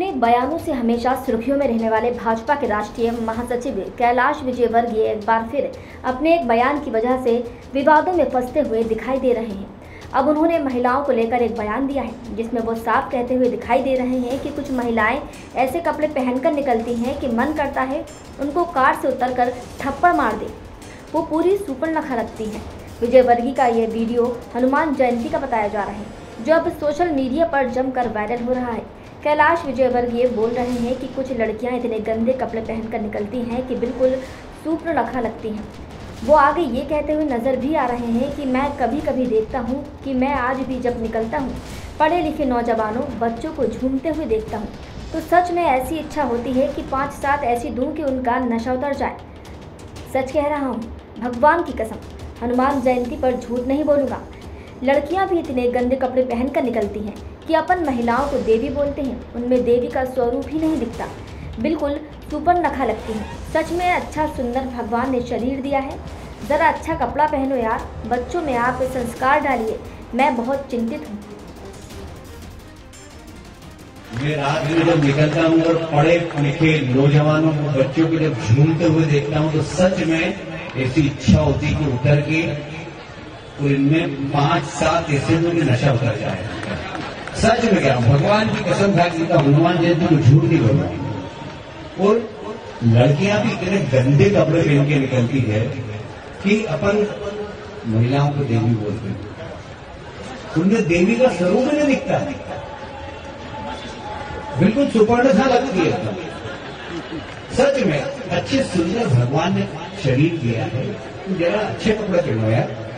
अपने बयानों से हमेशा सुर्खियों में रहने वाले भाजपा के राष्ट्रीय महासचिव कैलाश विजयवर्गीय एक बार फिर अपने एक बयान की वजह से विवादों में फंसते हुए दिखाई दे रहे हैं। अब उन्होंने महिलाओं को लेकर एक बयान दिया है, जिसमें वो साफ़ कहते हुए दिखाई दे रहे हैं कि कुछ महिलाएँ ऐसे कपड़े पहनकर निकलती हैं कि मन करता है उनको कार से उतरकर थप्पड़ मार दे। वो पूरी सुपर्णखा लगती हैं। विजय विजयवर्गीय का ये वीडियो हनुमान जयंती का बताया जा रहा है, जो अब सोशल मीडिया पर जमकर वायरल हो रहा है। कैलाश विजयवर्गीय बोल रहे हैं कि कुछ लड़कियाँ इतने गंदे कपड़े पहनकर निकलती हैं कि बिल्कुल सुपर्णखा लगती हैं। वो आगे ये कहते हुए नज़र भी आ रहे हैं कि मैं कभी कभी देखता हूँ कि मैं आज भी जब निकलता हूँ पढ़े लिखे नौजवानों, बच्चों को झूमते हुए देखता हूँ तो सच में ऐसी इच्छा होती है कि पाँच सात ऐसी दूँ कि उनका नशा उतर जाए। सच कह रहा हूँ, भगवान की कसम, हनुमान जयंती पर झूठ नहीं बोलूँगा। लड़कियाँ भी इतने गंदे कपड़े पहनकर निकलती हैं कि अपन महिलाओं को देवी बोलते हैं। उनमें देवी का स्वरूप ही नहीं दिखता। बिल्कुल सुपर नखा लगती हैं। सच में अच्छा सुंदर भगवान ने शरीर दिया है। ज़रा अच्छा कपड़ा पहनो यार। बच्चों में आप संस्कार डालिए। मैं बहुत चिंतित हूँ। मैं रात में जब निकलता हूँ और पढ़े लिखे नौजवानों को बच्चों को जब झूमते हुए देखता हूँ तो सच में ऐसी इच्छा होती कि उतर के और इनमें पाँच, सात ऐसे में नशा उतर जाए सच में क्या? भगवान की कसम खा की हनुमान जयंती को झूठ नहीं बोला और लड़कियाँ भी इतने गंदे कपड़े पहन के निकलती है कि अपन महिलाओं को देवी बोलते हैं। उनमें देवी का स्वरूप नहीं दिखता। बिल्कुल सुपर्ण सा लगती है। सच में अच्छे सुंदर भगवान ने शरीर दिया है। तो जरा अच्छे कपड़े पहनो यार।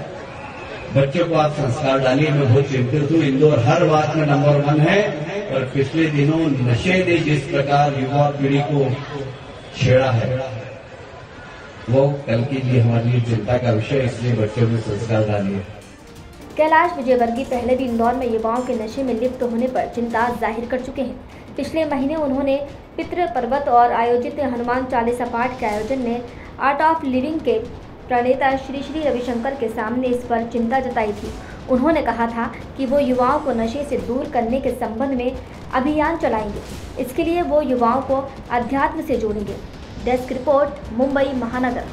बच्चों को आप संस्कार डालिए मैं बहुत चिंतित हूँ इंदौर हर बात में नंबर वन है। और पिछले दिनों नशे ने जिस प्रकार युवा पीढ़ी को छेड़ा है, वो कल के लिए हमारे लिए चिंता का विषय इसलिए बच्चों में संस्कार डालिए। कैलाश विजयवर्गीय पहले भी इंदौर में युवाओं के नशे में लिप्त होने पर चिंता ज़ाहिर कर चुके हैं। पिछले महीने उन्होंने पितृ पर्वत और आयोजित हनुमान चालीसा पाठ के आयोजन में आर्ट ऑफ़ लिविंग के प्रणेता श्री श्री रविशंकर के सामने इस पर चिंता जताई थी। उन्होंने कहा था कि वो युवाओं को नशे से दूर करने के संबंध में अभियान चलाएँगे। इसके लिए वो युवाओं को अध्यात्म से जोड़ेंगे। डेस्क रिपोर्ट, मुंबई महानगर।